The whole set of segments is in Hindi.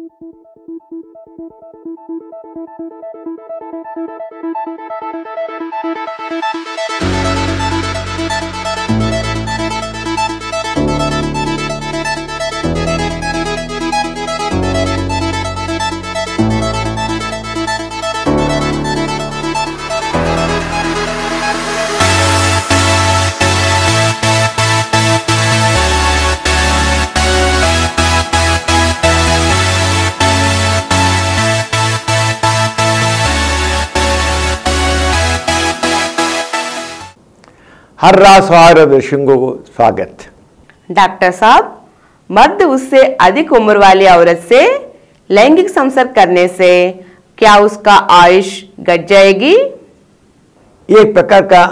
Thank you. रासवार दर्शकों को स्वागत। डॉक्टर साहब मर्द उससे अधिक उम्र वाली औरत से लैंगिक संसर्ग करने से क्या उसका आयुष घट जाएगी? एक प्रकार का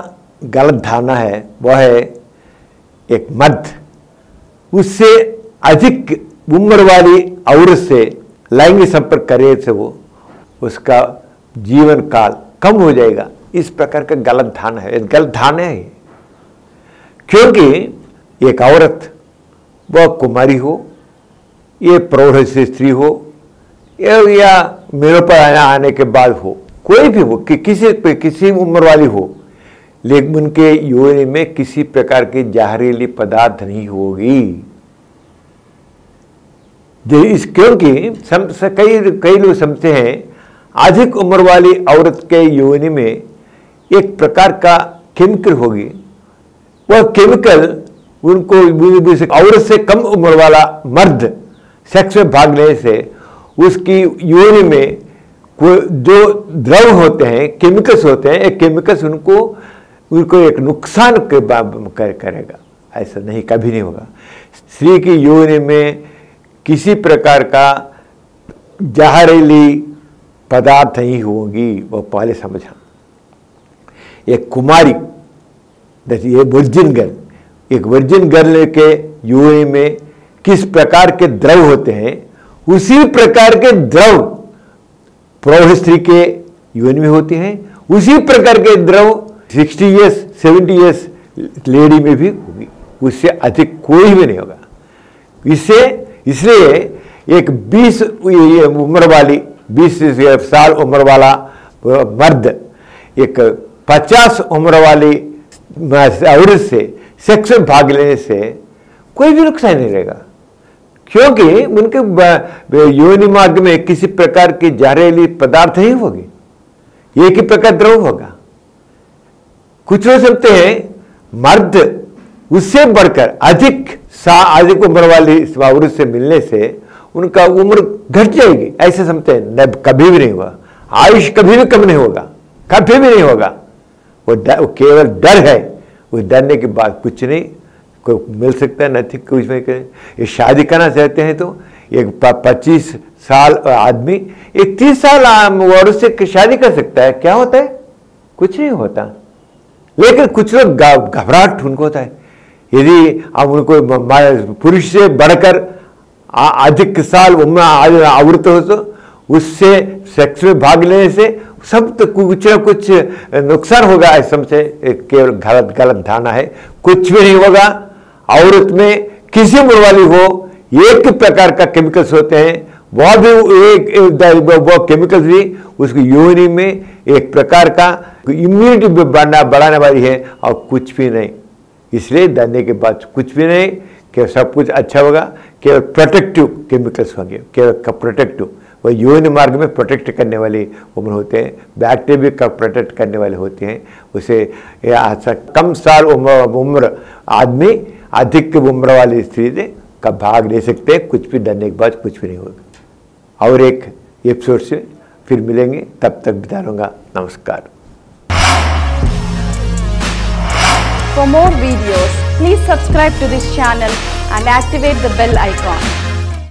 गलत धारणा है वह है एक मर्द उससे अधिक उम्र वाली औरत से लैंगिक संपर्क करे से वो उसका जीवन काल कम हो जाएगा। इस प्रकार का गलत धारणा है गलत धारणा है। क्योंकि एक औरत वह कुमारी हो ये प्रौढ़ स्त्री हो या, या मेरे पर आना आने के बाद हो कोई भी हो कि किसी पे किसी उम्र वाली हो लेकिन उनके योनि में किसी प्रकार की जहरीली पदार्थ नहीं होगी। इस क्योंकि कई कई लोग समझते हैं अधिक उम्र वाली औरत के योनि में एक प्रकार का केमिकल होगी। वह केमिकल उनको औरत से कम उम्र वाला मर्द सेक्स में भाग लेने से उसकी यूरिन में जो द्रव होते हैं केमिकल्स होते हैं एक केमिकल्स उनको उनको एक नुकसान के कर, करेगा। ऐसा नहीं कभी नहीं होगा। स्त्री की यूरिन में किसी प्रकार का जहरीली पदार्थ नहीं होगी वो पहले समझा एक कुमारी ये वर्जिन गर्ल एक वर्जिन गर्ल के यूए में किस प्रकार के द्रव होते हैं, उसी प्रकार के द्रव प्रौढ़ स्त्री के यूएन में होते हैं, उसी प्रकार के द्रव 60 ईयर्स 70 ईयर्स लेडी में भी होगी। उससे अधिक कोई भी नहीं होगा। इससे इसलिए एक 20 उम्र वाली 20 साल उम्र वाला मर्द, एक 50 उम्र वाली औरत से सेक्स में भाग लेने से कोई भी नुकसान नहीं रहेगा। क्योंकि उनके योनि मार्ग में किसी प्रकार की जहरीली पदार्थ नहीं होगी। एक ही प्रकार द्रव होगा। कुछ लोग समझते हैं, मर्द उससे बढ़कर अधिक सा, अधिक उम्र वाली औरत से मिलने से उनका उम्र घट जाएगी। ऐसे समझते हैं। कभी भी नहीं होगा आयुष कभी भी कम नहीं होगा। कभी भी नहीं होगा। वो डर, वो केवल डर है। वो डरने के बाद कुछ नहीं, कोई मिल सकता है नथिंग कुछ नहीं करें ये शादी करना चाहते हैं तो एक पच्चीस साल आदमी, एक तीस साल औरत से शादी कर सकता है। क्या होता है? कुछ नहीं होता। लेकिन कुछ लोग घबराहट उनको होता है। यदि आप उनको पुरुष से बढ़कर अधिक साल उम्र आवृत हो तो उससे सेक्स में भाग लेने से सब तो कुछ ना कुछ नुकसान होगा ऐसा समझे केवल गलत गलत धारणा है। कुछ भी नहीं होगा। औरत में किसी उम्र वाली हो एक प्रकार का केमिकल्स होते हैं। वह भी एक, वो केमिकल्स भी उसकी योनि में एक प्रकार का इम्यूनिटी बढ़ना बढ़ाने वाली है और कुछ भी नहीं। इसलिए डरने के बाद कुछ भी नहीं केवल सब कुछ अच्छा होगा। केवल प्रोटेक्टिव केमिकल्स होंगे। केवल प्रोटेक्टिव वह यौन मार्ग में प्रोटेक्ट करने वाले उम्र होते हैं बैक्टीरिया का प्रोटेक्ट करने वाले होते हैं। उसे कम साल उम्र उम्र आदमी अधिक उम्र वाली स्त्री से का भाग ले सकते हैं? कुछ भी डरने के बाद कुछ भी नहीं होगा। और एक एपिसोड से फिर मिलेंगे। तब तक बिता लूँगा नमस्कार। For more videos, please subscribe to this channel and activate the bell icon.